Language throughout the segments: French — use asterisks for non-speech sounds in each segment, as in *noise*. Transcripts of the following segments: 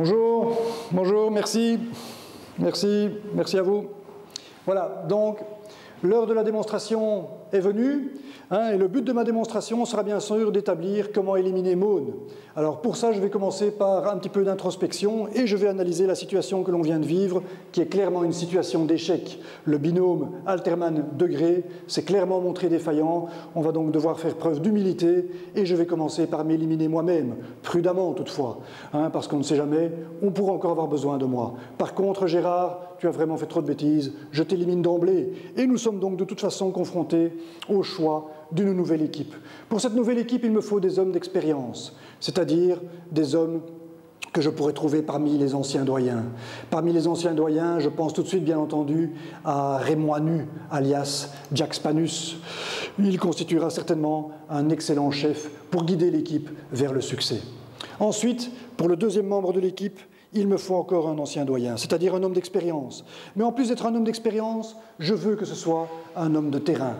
Bonjour, bonjour, merci, merci, merci à vous. Voilà, donc l'heure de la démonstration est venue. Hein, et le but de ma démonstration sera bien sûr d'établir comment éliminer Maune. Alors pour ça, je vais commencer par un petit peu d'introspection et je vais analyser la situation que l'on vient de vivre, qui est clairement une situation d'échec. Le binôme Alterman-Degré s'est clairement montré défaillant. On va donc devoir faire preuve d'humilité et je vais commencer par m'éliminer moi-même, prudemment toutefois, hein, parce qu'on ne sait jamais, on pourra encore avoir besoin de moi. Par contre, Gérard, tu as vraiment fait trop de bêtises, je t'élimine d'emblée. Et nous donc de toute façon confrontés au choix d'une nouvelle équipe. Pour cette nouvelle équipe, il me faut des hommes d'expérience, c'est-à-dire des hommes que je pourrais trouver parmi les anciens doyens. Parmi les anciens doyens, je pense tout de suite, bien entendu, à Raymond Nu, alias Jack Spanus. Il constituera certainement un excellent chef pour guider l'équipe vers le succès. Ensuite, pour le deuxième membre de l'équipe, il me faut encore un ancien doyen, c'est-à-dire un homme d'expérience. Mais en plus d'être un homme d'expérience, je veux que ce soit un homme de terrain.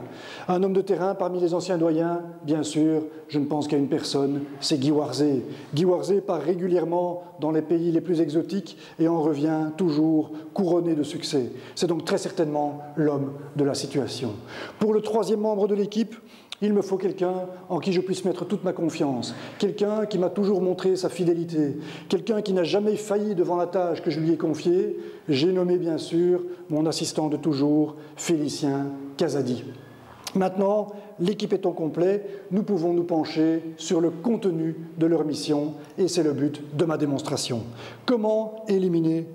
Un homme de terrain parmi les anciens doyens, bien sûr, je ne pense qu'à une personne, c'est Guy Warzé. Guy Warzé part régulièrement dans les pays les plus exotiques et en revient toujours couronné de succès. C'est donc très certainement l'homme de la situation. Pour le troisième membre de l'équipe, il me faut quelqu'un en qui je puisse mettre toute ma confiance, quelqu'un qui m'a toujours montré sa fidélité, quelqu'un qui n'a jamais failli devant la tâche que je lui ai confiée. J'ai nommé bien sûr mon assistant de toujours, Félicien Casadi. Maintenant, l'équipe étant complet, nous pouvons nous pencher sur le contenu de leur mission et c'est le but de ma démonstration. Comment éliminer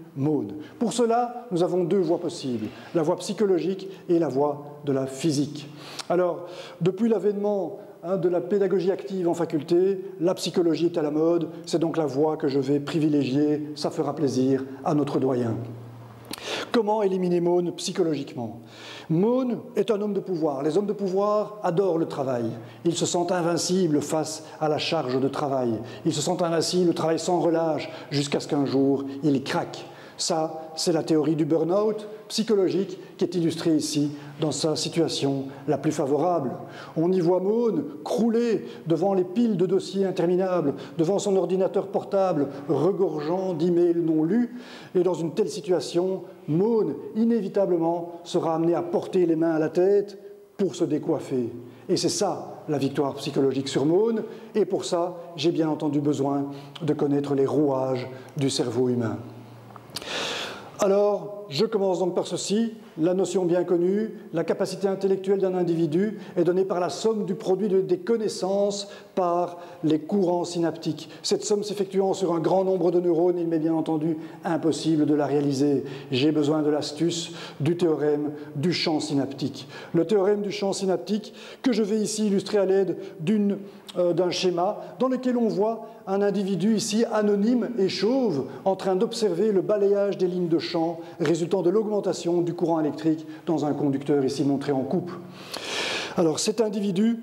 Pour cela, nous avons deux voies possibles, la voie psychologique et la voie de la physique. Alors, depuis l'avènement hein, de la pédagogie active en faculté, la psychologie est à la mode, c'est donc la voie que je vais privilégier, ça fera plaisir à notre doyen. Comment éliminer Maune psychologiquement? Maune est un homme de pouvoir. Les hommes de pouvoir adorent le travail. Ils se sentent invincibles face à la charge de travail. Ils se sentent invincibles, travaillent sans relâche, jusqu'à ce qu'un jour, ils craquent. Ça, c'est la théorie du burn-out psychologique qui est illustrée ici dans sa situation la plus favorable. On y voit Maune crouler devant les piles de dossiers interminables, devant son ordinateur portable regorgeant d'emails non lus. Et dans une telle situation, Maune, inévitablement, sera amené à porter les mains à la tête pour se décoiffer. Et c'est ça la victoire psychologique sur Maune. Et pour ça, j'ai bien entendu besoin de connaître les rouages du cerveau humain. Alors, je commence donc par ceci. La notion bien connue, la capacité intellectuelle d'un individu est donnée par la somme du produit des connaissances par les courants synaptiques. Cette somme s'effectuant sur un grand nombre de neurones, il m'est bien entendu impossible de la réaliser. J'ai besoin de l'astuce du théorème du champ synaptique. Le théorème du champ synaptique que je vais ici illustrer à l'aide euh, d'un schéma dans lequel on voit un individu ici anonyme et chauve en train d'observer le balayage des lignes de champ résultant de l'augmentation du courant dans un conducteur ici montré en coupe. Alors cet individu,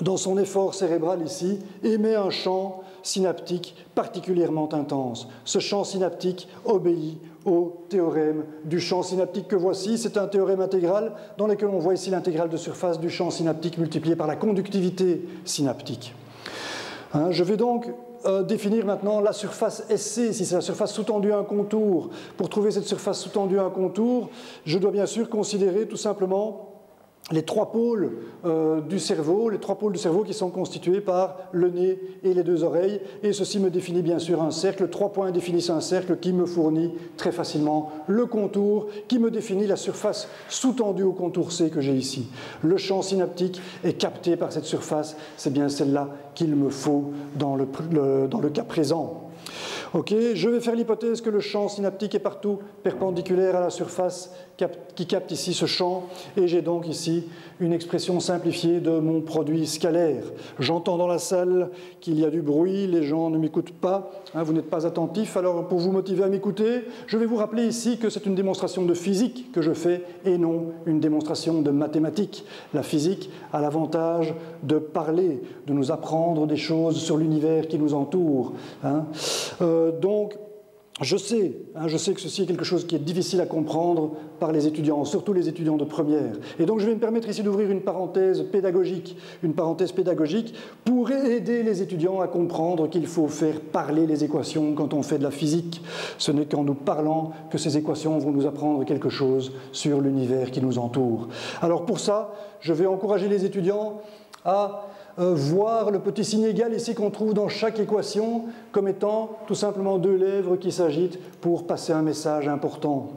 dans son effort cérébral ici, émet un champ synaptique particulièrement intense. Ce champ synaptique obéit au théorème du champ synaptique que voici. C'est un théorème intégral dans lequel on voit ici l'intégrale de surface du champ synaptique multiplié par la conductivité synaptique. Hein, je vais donc euh, définir maintenant la surface SC, si c'est la surface sous-tendue à un contour. Pour trouver cette surface sous-tendue à un contour, je dois bien sûr considérer tout simplement les trois pôles euh, du cerveau, les trois pôles du cerveau qui sont constitués par le nez et les deux oreilles, et ceci me définit bien sûr un cercle. Trois points définissent un cercle qui me fournit très facilement le contour, qui me définit la surface sous-tendue au contour C que j'ai ici. Le champ synaptique est capté par cette surface, c'est bien celle-là qu'il me faut dans le, dans le cas présent. Ok, je vais faire l'hypothèse que le champ synaptique est partout perpendiculaire à la surface qui capte ici ce champ, et j'ai donc ici une expression simplifiée de mon produit scalaire. J'entends dans la salle qu'il y a du bruit, les gens ne m'écoutent pas, hein, vous n'êtes pas attentifs, alors pour vous motiver à m'écouter, je vais vous rappeler ici que c'est une démonstration de physique que je fais et non une démonstration de mathématiques. La physique a l'avantage de parler, de nous apprendre des choses sur l'univers qui nous entoure. Hein. Euh, donc, je sais, hein, je sais que ceci est quelque chose qui est difficile à comprendre par les étudiants, surtout les étudiants de première. Et donc je vais me permettre ici d'ouvrir une parenthèse pédagogique, une parenthèse pédagogique pour aider les étudiants à comprendre qu'il faut faire parler les équations quand on fait de la physique. Ce n'est qu'en nous parlant que ces équations vont nous apprendre quelque chose sur l'univers qui nous entoure. Alors pour ça, je vais encourager les étudiants à euh, voir le petit signe égal ici qu'on trouve dans chaque équation comme étant tout simplement deux lèvres qui s'agitent pour passer un message important.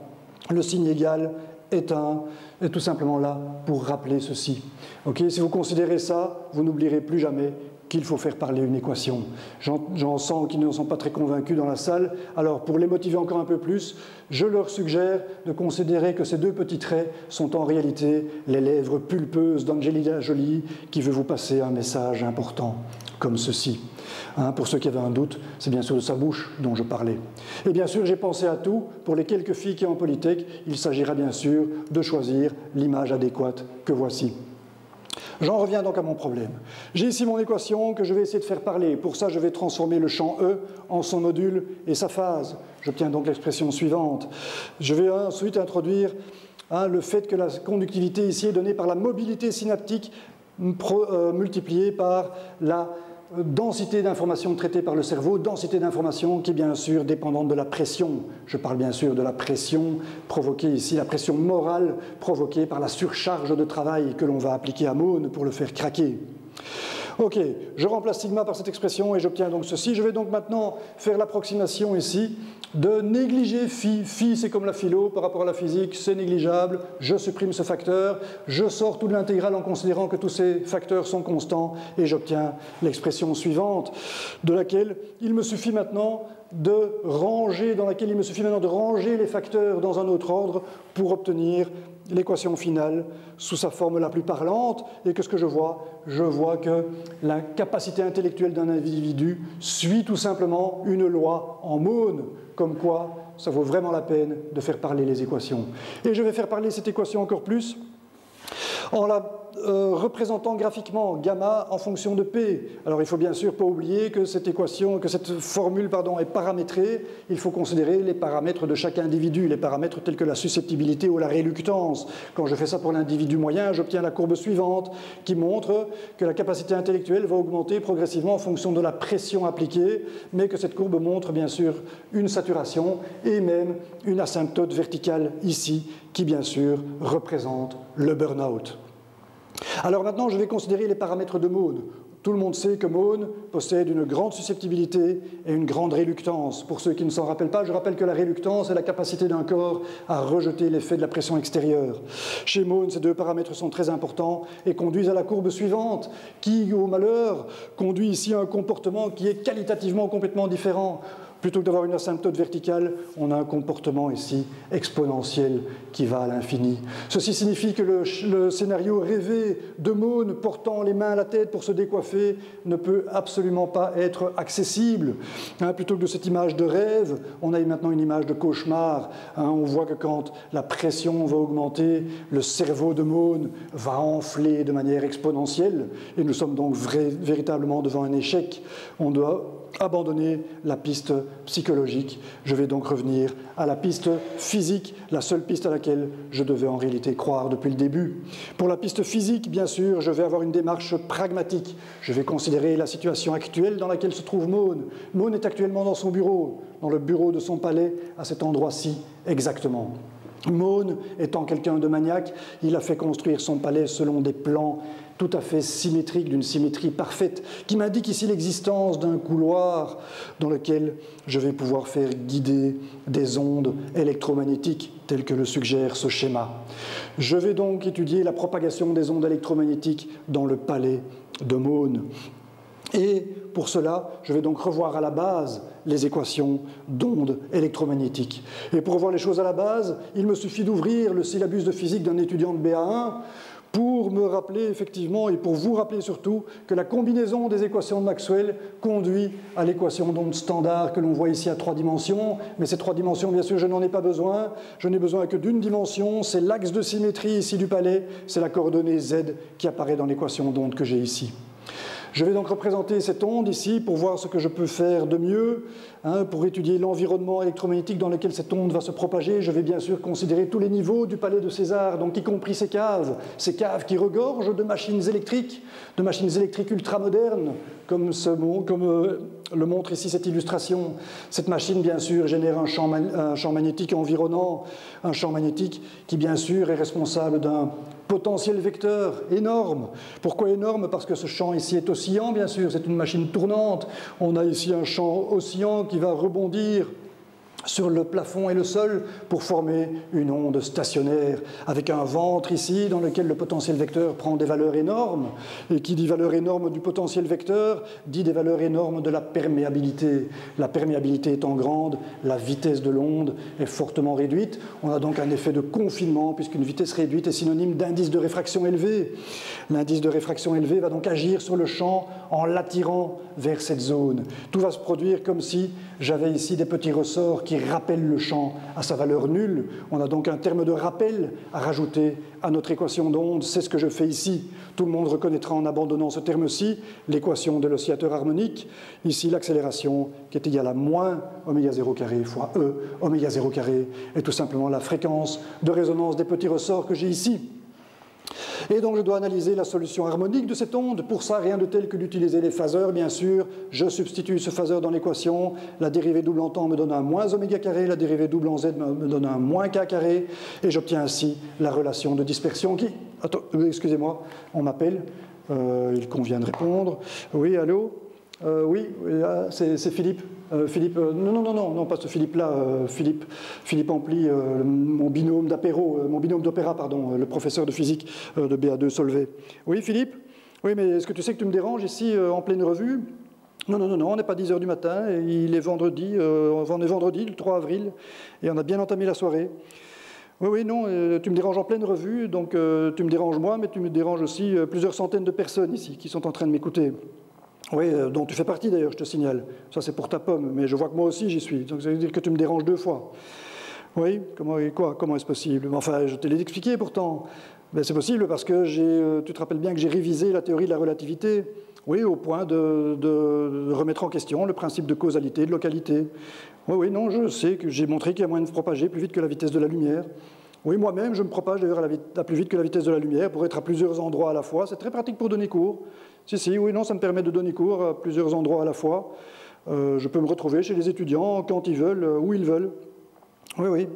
Le signe égal est, un, est tout simplement là pour rappeler ceci. si vous considérez ça, vous n'oublierez plus jamais qu'il faut faire parler une équation. J'en sens qu'ils ne sont pas très convaincus dans la salle. Alors, pour les motiver encore un peu plus, je leur suggère de considérer que ces deux petits traits sont en réalité les lèvres pulpeuses d'Angelina Jolie qui veut vous passer un message important, comme ceci. Hein, pour ceux qui avaient un doute, c'est bien sûr de sa bouche dont je parlais. Et bien sûr, j'ai pensé à tout. Pour les quelques filles qui ont en Polytech, il s'agira bien sûr de choisir l'image adéquate que voici. J'en reviens donc à mon problème. J'ai ici mon équation que je vais essayer de faire parler. Pour ça, je vais transformer le champ E en son module et sa phase. J'obtiens donc l'expression suivante. Je vais ensuite introduire hein, le fait que la conductivité ici est donnée par la mobilité synaptique euh, multipliée par la densité d'informations traitées par le cerveau, densité d'informations qui est bien sûr dépendante de la pression. Je parle bien sûr de la pression provoquée ici, la pression morale provoquée par la surcharge de travail que l'on va appliquer à Maune pour le faire craquer. Ok, je remplace sigma par cette expression et j'obtiens donc ceci. Je vais donc maintenant faire l'approximation ici de négliger phi. Phi, c'est comme la philo par rapport à la physique, c'est négligeable. Je supprime ce facteur, je sors tout de l'intégrale en considérant que tous ces facteurs sont constants et j'obtiens l'expression suivante, de laquelle il me suffit maintenant de ranger, dans laquelle il me suffit maintenant de ranger les facteurs dans un autre ordre pour obtenir l'équation finale sous sa forme la plus parlante. Et qu'est-ce que je vois? Je vois que la capacité intellectuelle d'un individu suit tout simplement une loi en mône, comme quoi ça vaut vraiment la peine de faire parler les équations. Et je vais faire parler cette équation encore plus en la euh, représentant graphiquement gamma en fonction de P. Alors il faut bien sûr pas oublier que cette équation, que cette formule pardon, est paramétrée. Il faut considérer les paramètres de chaque individu, les paramètres tels que la susceptibilité ou la réluctance. Quand je fais ça pour l'individu moyen, j'obtiens la courbe suivante qui montre que la capacité intellectuelle va augmenter progressivement en fonction de la pression appliquée, mais que cette courbe montre bien sûr une saturation et même une asymptote verticale ici qui bien sûr représente le burn-out. Alors maintenant, je vais considérer les paramètres de Mohn. Tout le monde sait que Mohn possède une grande susceptibilité et une grande réluctance. Pour ceux qui ne s'en rappellent pas, je rappelle que la réluctance est la capacité d'un corps à rejeter l'effet de la pression extérieure. Chez Mohn, ces deux paramètres sont très importants et conduisent à la courbe suivante, qui, au malheur, conduit ici à un comportement qui est qualitativement complètement différent. Plutôt que d'avoir une asymptote verticale, on a un comportement ici exponentiel qui va à l'infini. Ceci signifie que le, scénario rêvé de Maune portant les mains à la tête pour se décoiffer ne peut absolument pas être accessible. Hein, plutôt que de cette image de rêve, on a maintenant une image de cauchemar. Hein, on voit que quand la pression va augmenter, le cerveau de Maune va enfler de manière exponentielle et nous sommes donc véritablement devant un échec. On doit abandonner la piste psychologique. Je vais donc revenir à la piste physique, la seule piste à laquelle je devais en réalité croire depuis le début. Pour la piste physique, bien sûr, je vais avoir une démarche pragmatique. Je vais considérer la situation actuelle dans laquelle se trouve Maune. Maune est actuellement dans son bureau, dans le bureau de son palais, à cet endroit-ci exactement. Maune étant quelqu'un de maniaque, il a fait construire son palais selon des plans tout à fait symétriques, d'une symétrie parfaite, qui m'indique ici l'existence d'un couloir dans lequel je vais pouvoir faire guider des ondes électromagnétiques telles que le suggère ce schéma. Je vais donc étudier la propagation des ondes électromagnétiques dans le palais de Maune. Et pour cela, je vais donc revoir à la base les équations d'ondes électromagnétiques. Et pour revoir les choses à la base, il me suffit d'ouvrir le syllabus de physique d'un étudiant de BA1 pour me rappeler effectivement et pour vous rappeler surtout que la combinaison des équations de Maxwell conduit à l'équation d'onde standard que l'on voit ici à trois dimensions. Mais ces trois dimensions, bien sûr, je n'en ai pas besoin. Je n'ai besoin que d'une dimension, c'est l'axe de symétrie ici du palais, c'est la coordonnée z qui apparaît dans l'équation d'onde que j'ai ici. Je vais donc représenter cette onde ici pour voir ce que je peux faire de mieux, hein, pour étudier l'environnement électromagnétique dans lequel cette onde va se propager. Je vais bien sûr considérer tous les niveaux du palais de César, donc y compris ces caves, ces caves qui regorgent de machines électriques, de machines électriques ultramodernes, comme, comme euh, le montre ici cette illustration. Cette machine, bien sûr, génère un champ magnétique environnant, un champ magnétique qui, bien sûr, est responsable d'un potentiel vecteur énorme. Pourquoi énorme? Parce que ce champ ici est oscillant, bien sûr, c'est une machine tournante. On a ici un champ oscillant qui va rebondir sur le plafond et le sol pour former une onde stationnaire avec un ventre ici dans lequel le potentiel vecteur prend des valeurs énormes. Et qui dit valeur énorme du potentiel vecteur dit des valeurs énormes de la perméabilité. La perméabilité étant grande, la vitesse de l'onde est fortement réduite. On a donc un effet de confinement puisqu'une vitesse réduite est synonyme d'indice de réfraction élevé. L'indice de réfraction élevé va donc agir sur le champ en l'attirant vers cette zone. Tout va se produire comme si j'avais ici des petits ressorts qui rappellent le champ à sa valeur nulle. On a donc un terme de rappel à rajouter à notre équation d'onde. C'est ce que je fais ici. Tout le monde reconnaîtra en abandonnant ce terme-ci l'équation de l'oscillateur harmonique. Ici, l'accélération qui est égale à moins oméga 0 carré fois E. Oméga 0 carré est tout simplement la fréquence de résonance des petits ressorts que j'ai ici. Et donc je dois analyser la solution harmonique de cette onde. Pour ça, rien de tel que d'utiliser les phaseurs, bien sûr. Je substitue ce phaseur dans l'équation. La dérivée double en temps me donne un moins oméga carré, la dérivée double en z me donne un moins k carré, et j'obtiens ainsi la relation de dispersion qui... Attends, euh, excusez-moi, on m'appelle. Euh, il convient de répondre. Oui, allô? Euh, oui, ah, c'est Philippe. Euh, Philippe, euh, non, non, non, non, pas ce Philippe-là. Philippe, Philippe Ampli, mon binôme d'apéro, mon binôme d'opéra, pardon, le professeur de physique de BA2 Solvay. Oui, Philippe? Oui, mais est-ce que tu sais que tu me déranges ici en pleine revue? Non, non, non, non, on n'est pas 10 heures du matin, il est vendredi, on est vendredi, le 3 avril, et on a bien entamé la soirée. Oui, oui, non, tu me déranges en pleine revue, donc tu me déranges moi, mais tu me déranges aussi plusieurs centaines de personnes ici qui sont en train de m'écouter. Oui, euh, dont tu fais partie d'ailleurs, je te signale. Ça, c'est pour ta pomme, mais je vois que moi aussi j'y suis. Donc ça veut dire que tu me déranges deux fois. Oui, comment, comment est-ce possible? Enfin, je te l'ai expliqué pourtant. Ben, c'est possible parce que euh, tu te rappelles bien que j'ai révisé la théorie de la relativité. Oui, au point de, de, remettre en question le principe de causalité, de localité. Oui, oui, non, je sais que j'ai montré qu'il y a moyen de se propager plus vite que la vitesse de la lumière. Oui, moi-même, je me propage d'ailleurs à, plus vite que la vitesse de la lumière pour être à plusieurs endroits à la fois. C'est très pratique pour donner cours. Si, si, oui, non, ça me permet de donner cours à plusieurs endroits à la fois. Euh, je peux me retrouver chez les étudiants quand ils veulent, euh, où ils veulent. Oui, oui.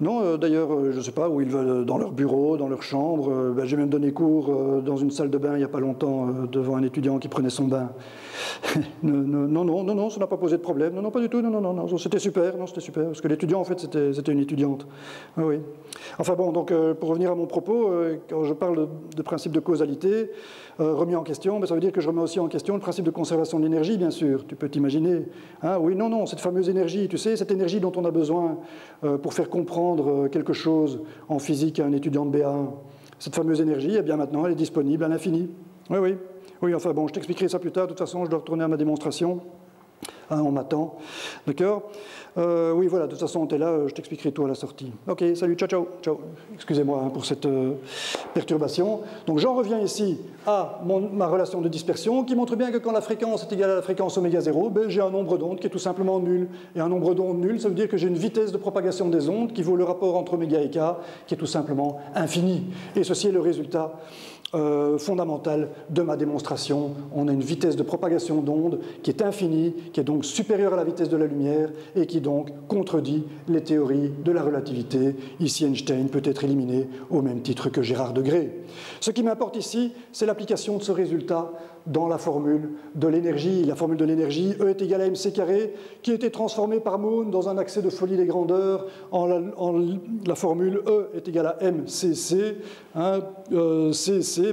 Non, euh, d'ailleurs, je ne sais pas où ils veulent, dans leur bureau, dans leur chambre. Ben, J'ai même donné cours dans une salle de bain il n'y a pas longtemps devant un étudiant qui prenait son bain. *laughs* non, non, non, non, ça n'a pas posé de problème. Non, non, pas du tout. Non, non, non, non. C'était super. Non, c'était super. Parce que l'étudiant, en fait, c'était une étudiante. Oui, oui. Enfin bon, donc pour revenir à mon propos, quand je parle de, principe de causalité, euh, remis en question, mais ça veut dire que je remets aussi en question le principe de conservation de l'énergie, bien sûr. Tu peux t'imaginer. Hein, oui, non, non, cette fameuse énergie, tu sais, cette énergie dont on a besoin euh, pour faire comprendre euh, quelque chose en physique à un étudiant de BA1. Cette fameuse énergie, eh bien maintenant, elle est disponible à l'infini. Oui, oui. Oui, enfin bon, je t'expliquerai ça plus tard. De toute façon, je dois retourner à ma démonstration. Hein, on m'attend. D'accord euh, oui, voilà, de toute façon, tu es là, euh, je t'expliquerai tout à la sortie. Ok, salut, ciao, ciao, ciao. Excusez-moi hein, pour cette euh, perturbation. Donc j'en reviens ici à ma relation de dispersion qui montre bien que quand la fréquence est égale à la fréquence oméga 0, ben, j'ai un nombre d'ondes qui est tout simplement nul. Et un nombre d'ondes nul, ça veut dire que j'ai une vitesse de propagation des ondes qui vaut le rapport entre oméga et k, qui est tout simplement infini. Et ceci est le résultat euh, fondamentale de ma démonstration. On a une vitesse de propagation d'onde qui est infinie, qui est donc supérieure à la vitesse de la lumière et qui donc contredit les théories de la relativité. Ici, Einstein peut être éliminé au même titre que Gérard Degré. Ce qui m'importe ici, c'est l'application de ce résultat dans la formule de l'énergie. La formule de l'énergie, E est égal à mc carré, qui a été transformée par Moon dans un accès de folie des grandeurs en la, formule E est égal à mcc. Hein, euh,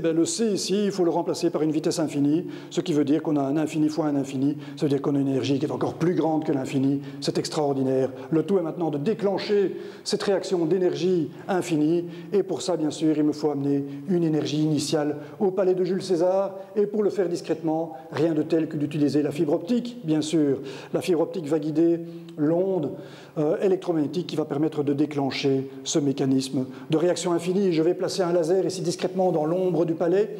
ben le c ici, il faut le remplacer par une vitesse infinie, ce qui veut dire qu'on a un infini fois un infini, ça veut dire qu'on a une énergie qui est encore plus grande que l'infini. C'est extraordinaire. Le tout est maintenant de déclencher cette réaction d'énergie infinie, et pour ça, bien sûr, il me faut amener une énergie initiale au palais de Jules César, et pour le faire discrètement, rien de tel que d'utiliser la fibre optique, bien sûr. La fibre optique va guider l'onde euh, électromagnétique qui va permettre de déclencher ce mécanisme de réaction infinie. Je vais placer un laser ici discrètement dans l'ombre du palais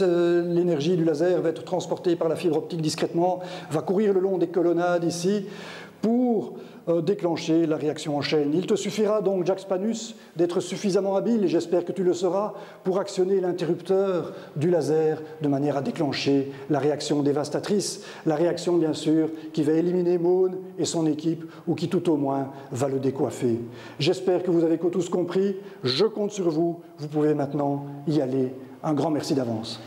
l'énergie du laser va être transportée par la fibre optique discrètement, va courir le long des colonnades ici pour euh, déclencher la réaction en chaîne. Il te suffira donc, Jack Spanus, d'être suffisamment habile, et j'espère que tu le seras, pour actionner l'interrupteur du laser de manière à déclencher la réaction dévastatrice, la réaction bien sûr qui va éliminer Maune et son équipe, ou qui tout au moins va le décoiffer. J'espère que vous avez tous compris, je compte sur vous, vous pouvez maintenant y aller. Un grand merci d'avance.